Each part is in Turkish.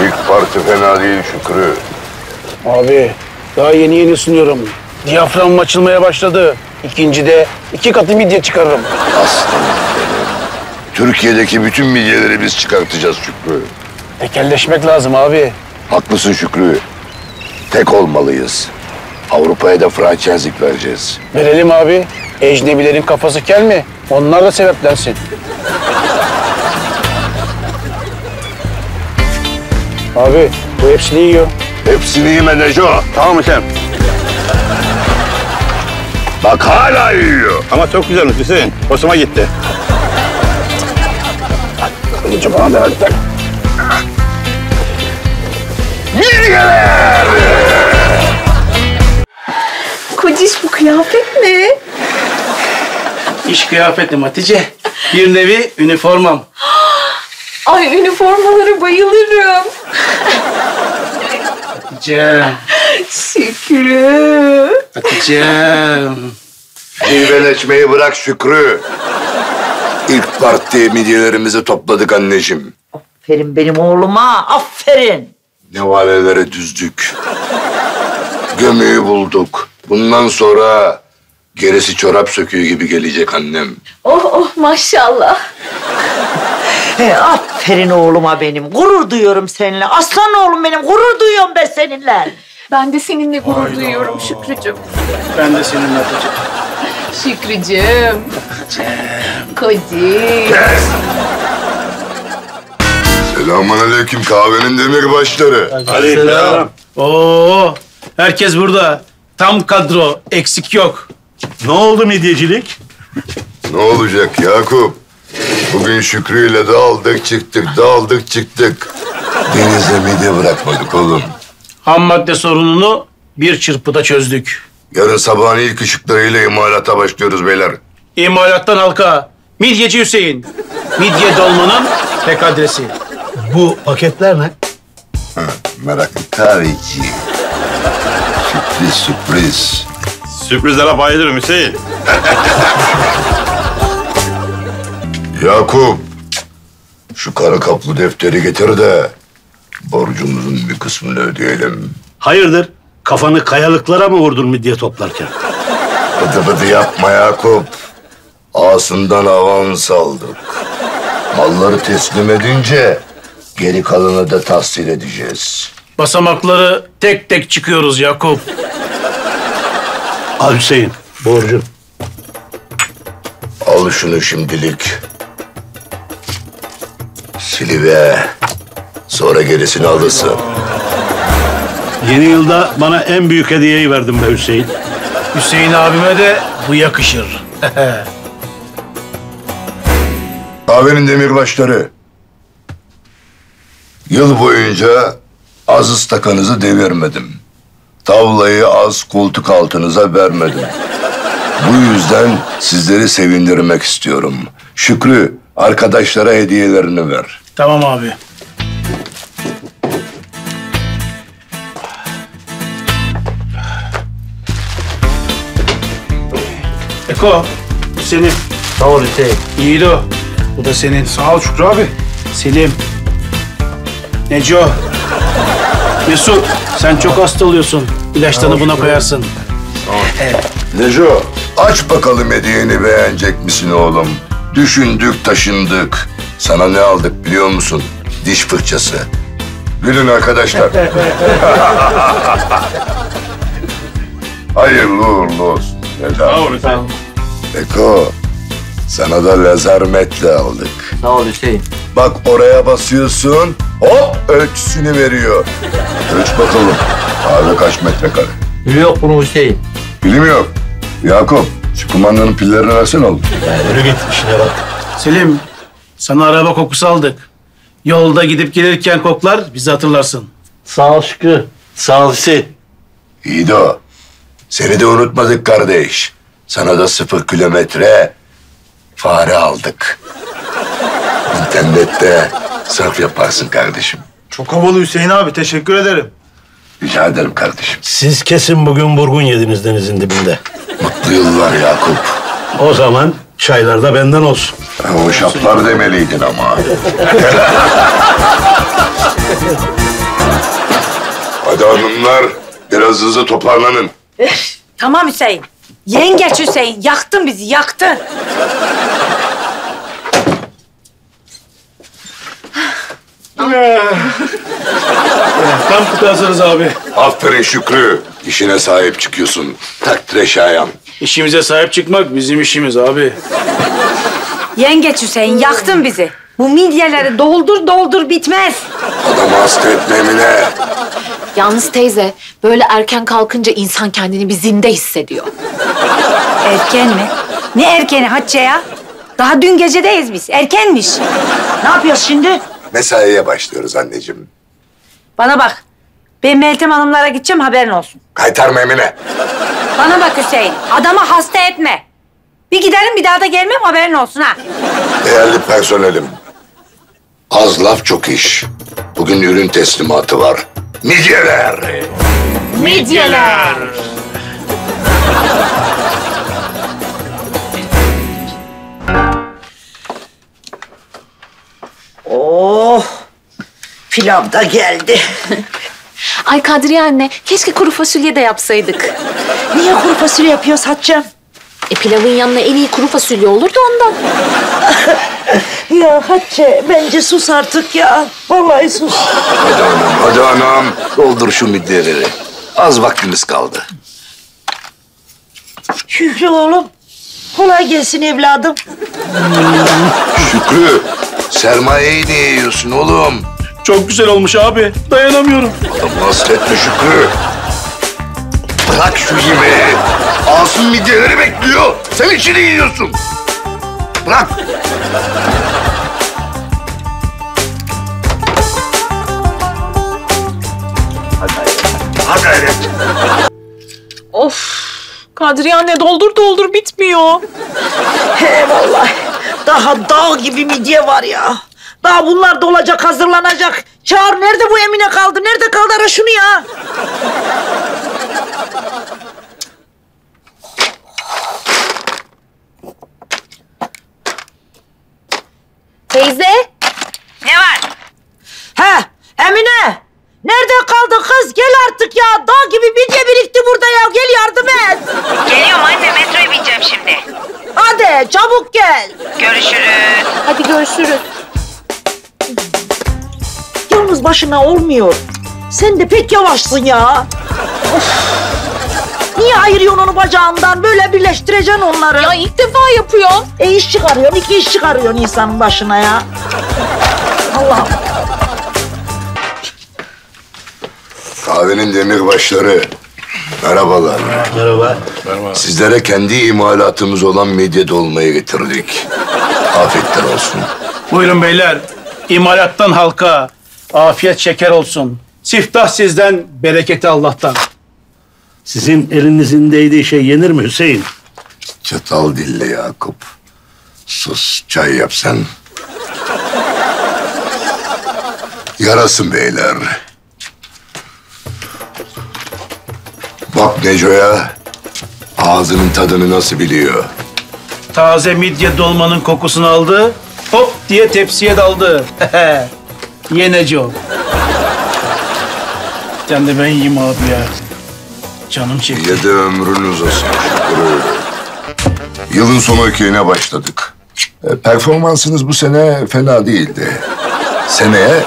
İlk parti fena değil Şükrü. Abi daha yeni yeni ısınıyorum. Diyaframım açılmaya başladı. İkincide iki katı midye çıkarırım. Aslanım benim. Türkiye'deki bütün midyeleri biz çıkartacağız Şükrü. Tekelleşmek lazım abi. Haklısın Şükrü. Tek olmalıyız. Avrupa'ya da franchise'lik vereceğiz. Verelim abi. Ecnebilerin kafası kel mi? Onlar da sebeplensin. Abi bu hepsini yiyor. Hepsini yeme Neco. Tamam mı sen? Bak hala yiyor. Ama çok güzelmiş Hüseyin. Hoşuma gitti. Kılıcı bana da ver. Midyeler! Kociş bu kıyafet ne? İş kıyafetim Hatice. Bir nevi üniformam. Ay üniformalara bayılırım. Hatice'm, Şükrü. Hatice'm. Cilveleşmeyi bırak Şükrü. İlk parti midyelerimizi topladık anneciğim. Aferin benim oğluma, aferin. Nevalelere düzdük. Gömüğü bulduk. Bundan sonra gerisi çorap söküğü gibi gelecek annem. Oh oh maşallah. He, aferin oğluma benim. Gurur duyuyorum seninle. Aslan oğlum benim, gurur duyuyorum ben seninle. Ben de seninle gurur duyuyorum Şükrücüğüm. Ben de seninle Hatice. Şükrücüğüm. Kociş. Selamun aleyküm kahvenin demirbaşları. Aleykümselam. Oo, herkes burada. Tam kadro, eksik yok. Ne oldu midyecilik? Ne olacak Yakup? Bugün Şükrü ile dağıldık çıktık, dağıldık çıktık. Denize midye bırakmadık oğlum. Ham madde sorununu bir çırpıda çözdük. Yarın sabahın ilk ışıklarıyla imalata başlıyoruz beyler. İmalattan halka. Midyeci Hüseyin. Midye dolmanın tek adresi. Bu paketler ne? Meraklı kahveci. Sürpriz sürpriz. Sürprizlere bayılırım Hüseyin. Yakup, şu kara kaplı defteri getir de borcumuzun bir kısmını ödeyelim. Hayırdır? Kafanı kayalıklara mı vurdun midye toplarken? Bıdı bıdı yapma Yakup. Ağasından avans aldık. Malları teslim edince geri kalanı da tahsil edeceğiz. Basamakları tek tek çıkıyoruz Yakup. Al Hüseyin, borcun. Al şunu şimdilik. Silive. Sonra gerisini alırsın. Yeni yılda bana en büyük hediyeyi verdin be Hüseyin. Hüseyin abime de bu yakışır. Kahvenin demirbaşları. Yıl boyunca az ıstakanızı devirmedim. Tavlayı az koltuk altınıza vermedim. Bu yüzden sizleri sevindirmek istiyorum. Şükrü, arkadaşlara hediyelerini ver. Tamam abi. Eko, bu senin. Sağ ol Hüseyin. Yiğido, bu da senin. Sağ ol Şükrü abi. Selim. Neco. Mesut, sen çok hasta oluyorsun. İlaçlarını buna koyarsın. Neco, aç bakalım hediyeni beğenecek misin oğlum? Düşündük, taşındık. Sana ne aldık biliyor musun? Diş fırçası. Gülün arkadaşlar. Hayırlı uğurlu olsun. Sağ ol Hüseyin. Eko, sana da lazer metle aldık. Sağ ol Hüseyin. Bak oraya basıyorsun, hop ölçüsünü veriyor. Ölç bakalım. Abi kaç metrekare? Yok bunu Hüseyin. Bilim yok. Yakup, şu kumandanın pillerini versene oğlum. Yürü git işine bak. Selim, sana araba kokusu aldık. Yolda gidip gelirken koklar, bizi hatırlarsın. Sağ ol Şükrü. Sağ ol Hüseyin. İyi de o. Seni de unutmadık kardeş. Sana da sıfır kilometre fare aldık. İnternette sarf yaparsın kardeşim. Çok havalı Hüseyin abi. Teşekkür ederim. Rica ederim kardeşim. Siz kesin bugün burgun yediniz denizin dibinde. Mutlu yıllar Yakup. O zaman Çaylar da benden olsun. O şaplar demeliydin ama. Hadi hanımlar, biraz hızlı toparlanın. Eh, tamam Hüseyin. Yengeç Hüseyin, yaktın bizi, yaktın. Eh, tam kutarsınız abi. Aferin Şükrü, işine sahip çıkıyorsun. Takdire şayan. İşimize sahip çıkmak bizim işimiz abi. Yengeç Hüseyin yaktın bizi. Bu midyeleri doldur doldur bitmez. Adamı hasta etme Emine. Yalnız teyze böyle erken kalkınca insan kendini bir zinde hissediyor. Erken mi? Ne erkeni Hatice ya? Daha dün gecedeyiz biz. Erkenmiş. Ne yapıyoruz şimdi? Mesaiye başlıyoruz anneciğim. Bana bak. Ben Meltem Hanımlara gideceğim haberin olsun. Kaytarma Emine. Bana bak Hüseyin. Adamı hasta etme. Bir giderim bir daha da gelmem haberin olsun ha. Değerli personelim. Az laf çok iş. Bugün ürün teslimatı var. Midyeler. Midyeler. Oh. Pilav da geldi. Ay Kadriye anne keşke kuru fasulye de yapsaydık. Niye kuru fasulye yapıyoruz Hatice'm? E pilavın yanına en iyi kuru fasulye olurdu ondan. Ya Hatice bence sus artık ya. Vallahi sus. Hadi anam, hadi anam. Doldur şu midyeleri. Az vaktimiz kaldı. Şükrü oğlum. Kolay gelsin evladım. Şükrü, sermayeyi niye yiyorsun oğlum? Çok güzel olmuş abi. Dayanamıyorum. Adamı hasta etme Şükrü. Bırak şu yemeği. Asım midyeleri bekliyor. Sen içini yiyorsun. Bırak. Hadi hayret. Of. Kadriye anne doldur doldur bitmiyor. He vallahi. Daha dağ gibi midye var ya. Daha bunlar dolacak, hazırlanacak. Çağır nerede bu Emine kaldı? Nerede kaldı? Ara şunu ya. Teyze. Ne var? He Emine. Nerede kaldı kız? Gel artık ya. Dağ gibi midye birikti burada ya. Gel yardım et. Geliyorum anne metroya bineceğim şimdi. Hadi çabuk gel. Görüşürüz. Hadi görüşürüz. Yalnız başına olmuyor. Sen de pek yavaşsın ya. Of. Niye ayırıyorsun onu bacağından? Böyle birleştireceksin onları. Ya ilk defa yapıyorsun. E iş çıkarıyorsun, iki iş çıkarıyorsun insanın başına ya. Allah. Kahvenin demirbaşları. Merhabalar. Merhaba. Sizlere kendi imalatımız olan midye dolmayı getirdik. Afiyetler olsun. Buyurun beyler. İmalattan halka. Afiyet şeker olsun. Siftah sizden, bereketi Allah'tan. Sizin elinizin değdiği şey yenir mi Hüseyin? Çatal dilli Yakup. Sus, çay yap sen. Yarasın beyler. Bak Neco'ya. Ağzının tadını nasıl biliyor. Taze midye dolmanın kokusunu aldı. Hop diye tepsiye daldı. Yeneci o. Sen de ben yiyeyim abi ya. Canım çekti. Yedi ömrün uzasın. Yılın sonu ökeyine başladık. E, performansınız bu sene fena değildi. Seneye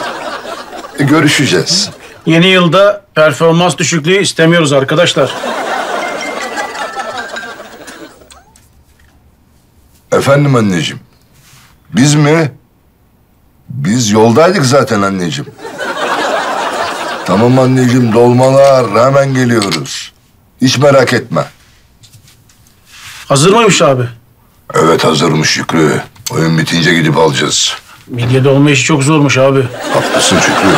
e, görüşeceğiz. Yeni yılda performans düşüklüğü istemiyoruz arkadaşlar. Efendim anneciğim. Biz mi? Biz yoldaydık zaten anneciğim. Tamam anneciğim dolmalar hemen geliyoruz. Hiç merak etme. Hazır mıymış abi? Evet hazırmış Şükrü. Oyun bitince gidip alacağız. Midye dolma işi çok zormuş abi. Haklısın Şükrü.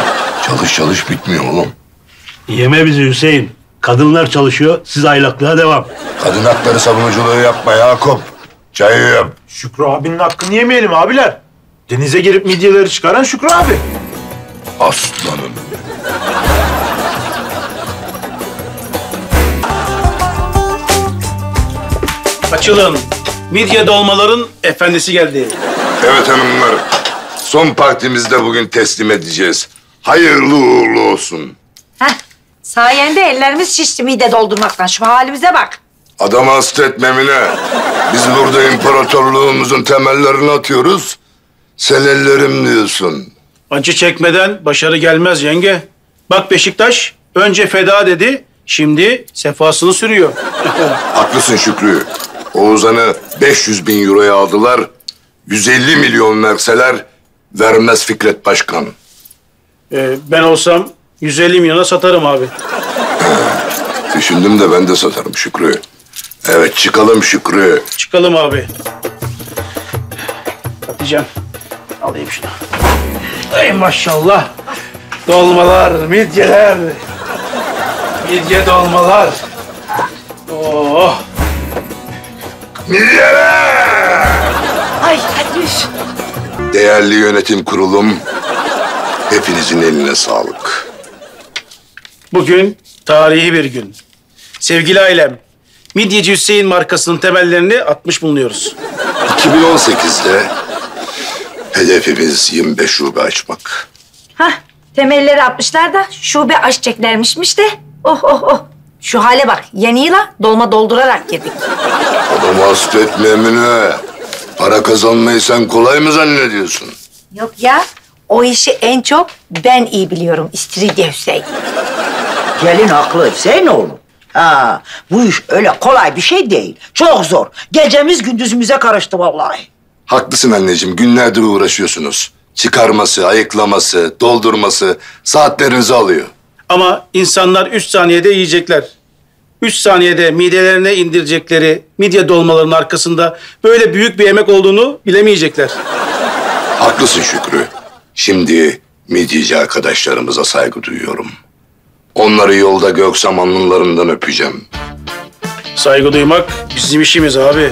Çalış çalış bitmiyor oğlum. Yeme bizi Hüseyin. Kadınlar çalışıyor, siz aylaklığa devam. Kadın hakları savunuculuğu yapma Yakup. Çayı yap. Şükrü abinin hakkını yemeyelim abiler. Denize girip midyeleri çıkaran Şükrü abi. Aslanım. Açılın. Midye dolmaların efendisi geldi. Evet hanımlar. Son partimizi de bugün teslim edeceğiz. Hayırlı uğurlu olsun. Heh, Sayende ellerimiz şişti mide doldurmaktan. Şu halimize bak. Adamı hasta etme Emine. Biz burada imparatorluğumuzun temellerini atıyoruz. Sen ellerim diyorsun. Acı çekmeden başarı gelmez yenge. Bak Beşiktaş önce feda dedi. Şimdi sefasını sürüyor. Haklısın Şükrü. Oğuzhan'ı 500 bin euroya aldılar. 150 milyon verseler vermez Fikret Başkan. Ee, ben olsam 150 milyona satarım abi. Düşündüm de ben de satarım Şükrü. Evet çıkalım Şükrü. Çıkalım abi. Hatice'm alayım şunu. Ey maşallah. Dolmalar, midyeler. Midye dolmalar. Oh. Ay hadi. Değerli yönetim kurulum, hepinizin eline sağlık. Bugün tarihi bir gün. Sevgili ailem, Midyeci Hüseyin markasının temellerini atmış bulunuyoruz. 2018'de hedefimiz 25 şube açmak. Hah temelleri atmışlar da şube açacaklarmışmış de. Oh oh oh. Şu hale bak. Yeni yıla dolma doldurarak girdik. Adamı hasta etme Emine. Para kazanmayı sen kolay mı zannediyorsun? Yok ya. O işi en çok ben iyi biliyorum. İstiridye Hüseyin. Gelin haklı Hüseyin oğlum. Ha, bu iş öyle kolay bir şey değil. Çok zor. Gecemiz gündüzümüze karıştı vallahi. Haklısın anneciğim, günlerdir uğraşıyorsunuz. Çıkarması, ayıklaması, doldurması saatlerinizi alıyor. Ama insanlar 3 saniyede yiyecekler. 3 saniyede midelerine indirecekleri midye dolmalarının arkasında böyle büyük bir emek olduğunu bilemeyecekler. Haklısın Şükrü. Şimdi midyeci arkadaşlarımıza saygı duyuyorum. Onları yolda gök samanlılarından öpeceğim. Saygı duymak bizim işimiz abi.